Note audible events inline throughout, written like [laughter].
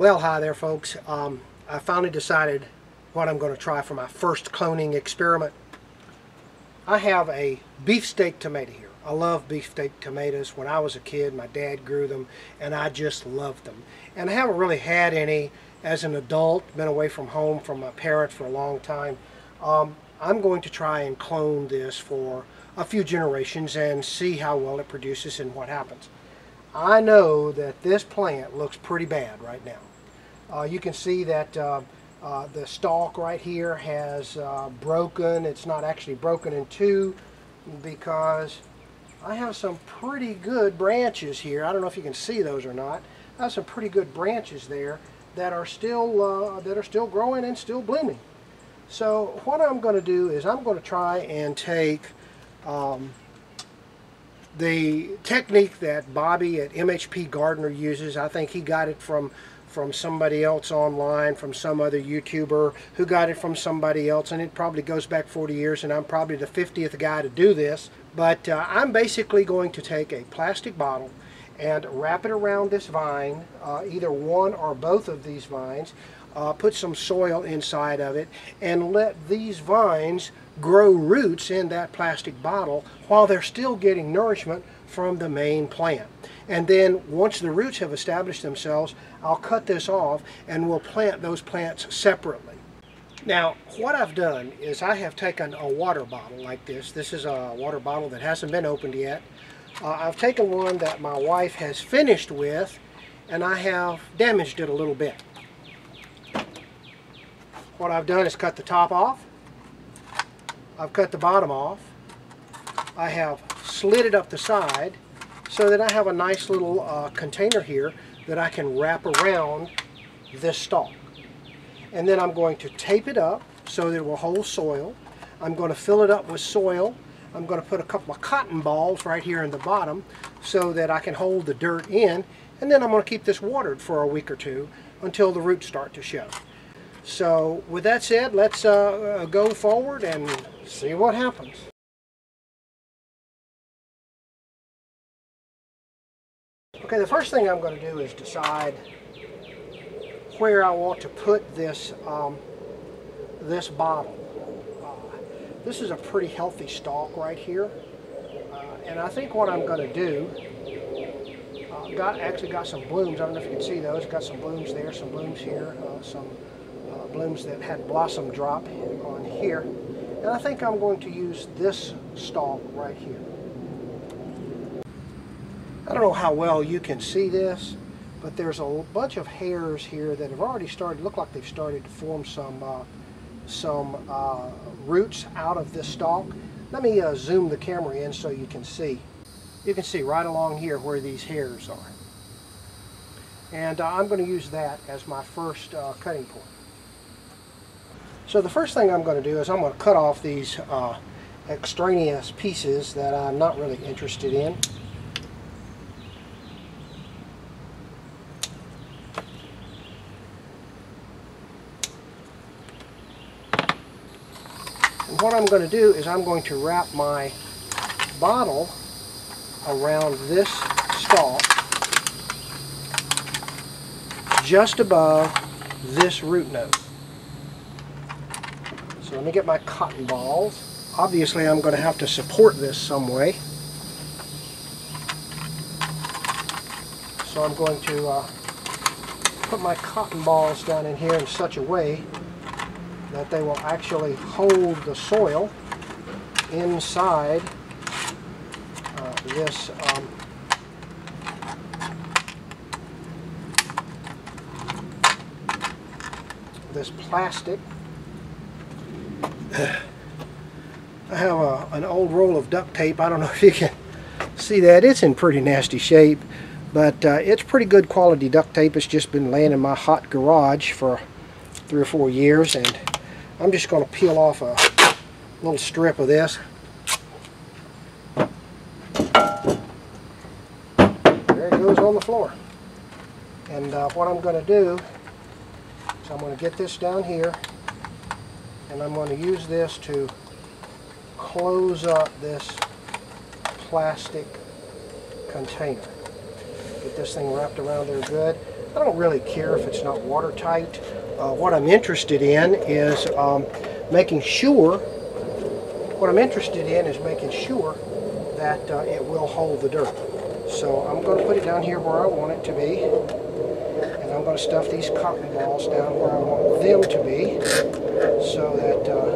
Well, hi there, folks. Um, I finally decided what I'm going to try for my first cloning experiment. I have a beefsteak tomato here. I love beefsteak tomatoes. When I was a kid, my dad grew them, and I just loved them. And I haven't really had any as an adult, been away from home from my parents for a long time. Um, I'm going to try and clone this for a few generations and see how well it produces and what happens. I know that this plant looks pretty bad right now. Uh, you can see that uh, uh, the stalk right here has broken. It's not actually broken in two because I have some pretty good branches here. I don't know if you can see those or not. I have some pretty good branches there that are still uh, that are still growing and still blooming. So what I'm going to do is I'm going to try and take um, the technique that Bobby at MHP Gardener uses. I think he got it from from somebody else online, from some other YouTuber who got it from somebody else, and it probably goes back 40 years, and I'm probably the 50th guy to do this. But uh, I'm basically going to take a plastic bottle and wrap it around this vine, uh, either one or both of these vines, uh, put some soil inside of it, and let these vines grow roots in that plastic bottle while they're still getting nourishment from the main plant. And then once the roots have established themselves, I'll cut this off and we'll plant those plants separately. Now, what I've done is I have taken a water bottle like this. This is a water bottle that hasn't been opened yet. Uh, I've taken one that my wife has finished with and I have damaged it a little bit. What I've done is cut the top off. I've cut the bottom off. I have slid it up the side so that I have a nice little uh, container here that I can wrap around this stalk. And then I'm going to tape it up so that it will hold soil. I'm going to fill it up with soil. I'm going to put a couple of cotton balls right here in the bottom so that I can hold the dirt in. And then I'm going to keep this watered for a week or two until the roots start to show. So with that said, let's uh, go forward and see what happens. Okay, the first thing I'm going to do is decide where I want to put this um, this bottle. Uh, this is a pretty healthy stalk right here, uh, and I think what I'm going to do. Uh, got actually got some blooms. I don't know if you can see those. Got some blooms there, some blooms here, uh, some uh, blooms that had blossom drop on here, and I think I'm going to use this stalk right here. I don't know how well you can see this, but there's a bunch of hairs here that have already started, look like they've started to form some, uh, some uh, roots out of this stalk. Let me uh, zoom the camera in so you can see. You can see right along here where these hairs are. And uh, I'm going to use that as my first uh, cutting point. So the first thing I'm going to do is I'm going to cut off these uh, extraneous pieces that I'm not really interested in. What I'm going to do is I'm going to wrap my bottle around this stalk just above this root node. So let me get my cotton balls. Obviously I'm going to have to support this some way. So I'm going to uh, put my cotton balls down in here in such a way that they will actually hold the soil inside uh, this um, this plastic. I have a, an old roll of duct tape. I don't know [laughs] if you can see that. It's in pretty nasty shape, but uh, it's pretty good quality duct tape. It's just been laying in my hot garage for three or four years, and I'm just going to peel off a little strip of this. There it goes on the floor. And uh, what I'm going to do is I'm going to get this down here and I'm going to use this to close up this plastic container. Get this thing wrapped around there good. I don't really care if it's not watertight. Uh, what I'm interested in is um, making sure, what I'm interested in is making sure that uh, it will hold the dirt. So I'm going to put it down here where I want it to be. And I'm going to stuff these cotton balls down where I want them to be so that uh,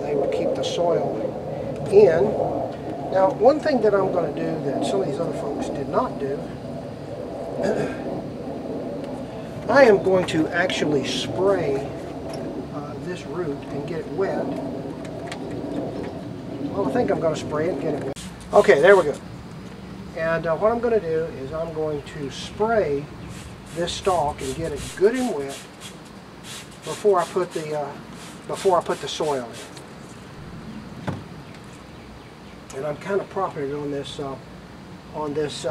they will keep the soil in. Now, one thing that I'm going to do that some of these other folks did not do, [clears throat] I am going to actually spray uh, this root and get it wet. Well, I think I'm going to spray it and get it wet. Okay, there we go. And uh, what I'm going to do is I'm going to spray this stalk and get it good and wet before I put the uh, before I put the soil in. And I'm kind of propping it on this uh, on this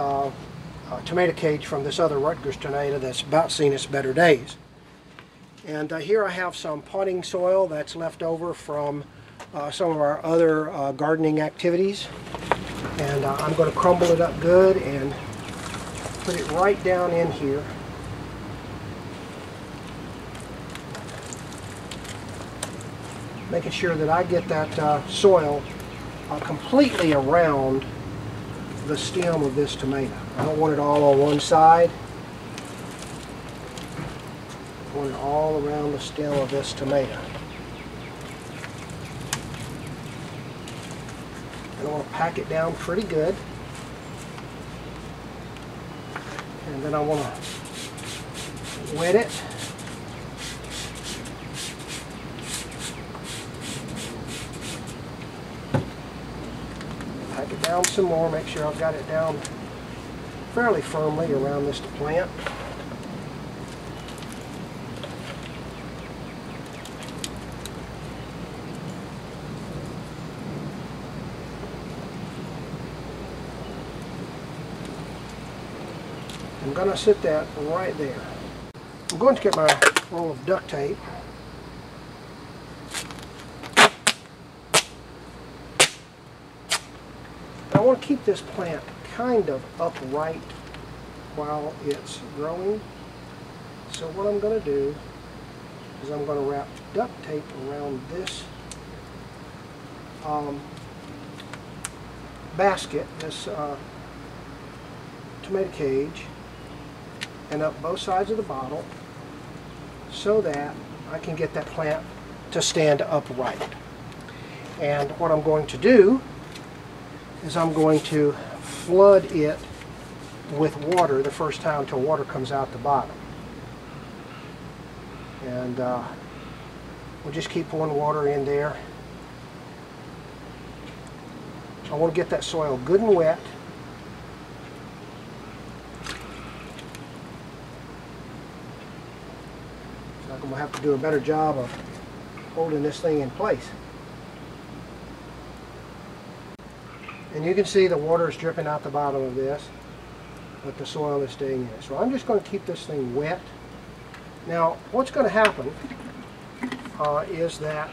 uh, tomato cage from this other Rutgers tomato that's about seen its better days. And uh, here I have some potting soil that's left over from uh, some of our other uh, gardening activities. And uh, I'm going to crumble it up good and put it right down in here. Making sure that I get that uh, soil completely around the stem of this tomato. I don't want it all on one side. I want it all around the stem of this tomato. And I want to pack it down pretty good. And then I want to wet it. Down some more, make sure I've got it down fairly firmly around this plant. I'm going to sit that right there. I'm going to get my roll of duct tape. I want to keep this plant kind of upright while it's growing. So what I'm going to do is I'm going to wrap duct tape around this um, basket, this uh, tomato cage, and up both sides of the bottle so that I can get that plant to stand upright. And what I'm going to do is I'm going to flood it with water the first time until water comes out the bottom. And uh, we'll just keep pouring water in there. I want to get that soil good and wet. I'm going to have to do a better job of holding this thing in place. And you can see the water is dripping out the bottom of this, but the soil is staying in. So I'm just going to keep this thing wet. Now, what's going to happen uh, is that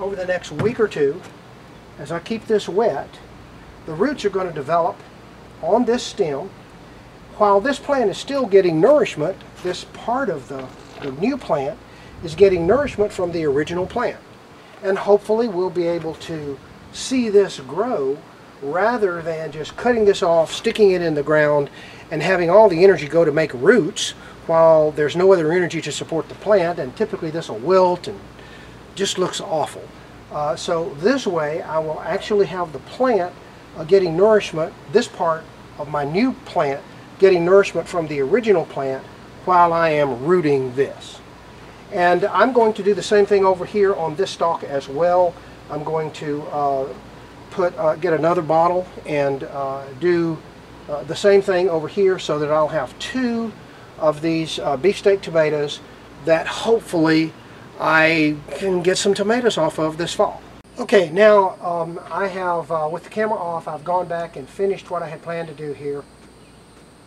over the next week or two, as I keep this wet, the roots are going to develop on this stem. While this plant is still getting nourishment, this part of the, the new plant is getting nourishment from the original plant. And hopefully we'll be able to see this grow rather than just cutting this off, sticking it in the ground, and having all the energy go to make roots while there's no other energy to support the plant, and typically this will wilt and just looks awful. Uh, so this way I will actually have the plant uh, getting nourishment, this part of my new plant getting nourishment from the original plant while I am rooting this. And I'm going to do the same thing over here on this stalk as well. I'm going to uh, put uh, get another bottle and uh, do uh, the same thing over here so that I'll have two of these uh, beefsteak tomatoes that hopefully I can get some tomatoes off of this fall. Okay, now um, I have, with the camera off, I've gone back and finished what I had planned to do here.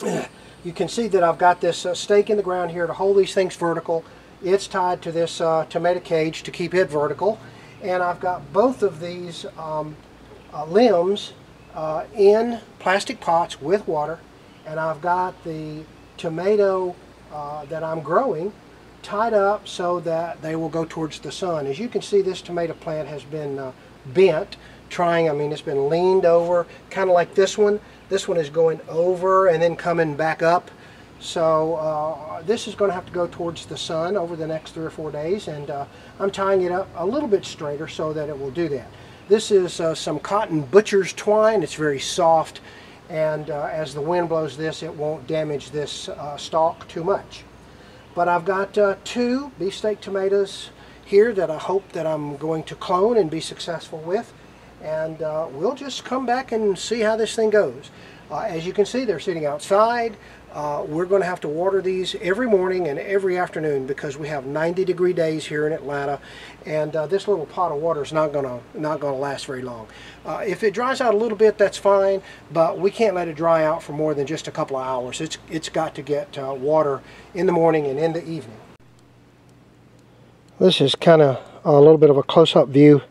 [clears throat] you can see that I've got this stake in the ground here to hold these things vertical. It's tied to this tomato cage to keep it vertical and I've got both of these um, uh, limbs uh, in plastic pots with water and I've got the tomato uh, that I'm growing tied up so that they will go towards the sun. As you can see, this tomato plant has been uh, bent, trying, I mean, it's been leaned over, kind of like this one. This one is going over and then coming back up. So uh, this is going to have to go towards the sun over the next three or four days, and uh, I'm tying it up a little bit straighter so that it will do that. This is uh, some cotton butcher's twine. It's very soft, and uh, as the wind blows this, it won't damage this uh, stalk too much. But I've got uh, two beefsteak tomatoes here that I hope that I'm going to clone and be successful with. And we'll just come back and see how this thing goes. Uh, as you can see, they're sitting outside. Uh, we're going to have to water these every morning and every afternoon because we have 90 degree days here in Atlanta, and uh, this little pot of water is not going to not going to last very long. If it dries out a little bit, that's fine, but we can't let it dry out for more than just a couple of hours. It's it's got to get water in the morning and in the evening. This is kind of a little bit of a close-up view,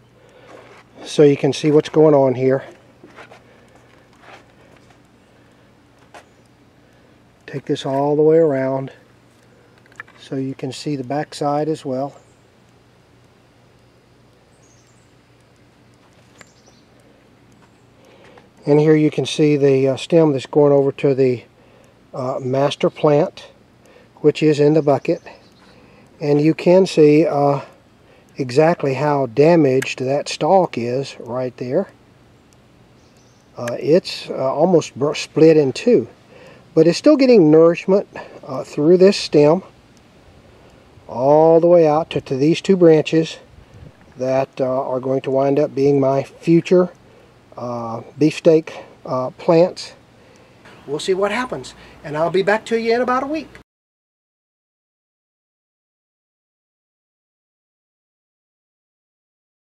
so you can see what's going on here. Take this all the way around so you can see the back side as well. And here you can see the uh, stem that's going over to the uh, master plant, which is in the bucket. And you can see uh, exactly how damaged that stalk is right there. Uh, it's uh, almost split in two. But it's still getting nourishment uh, through this stem all the way out to, to these two branches that uh, are going to wind up being my future uh, beefsteak uh, plants. We'll see what happens and I'll be back to you in about a week.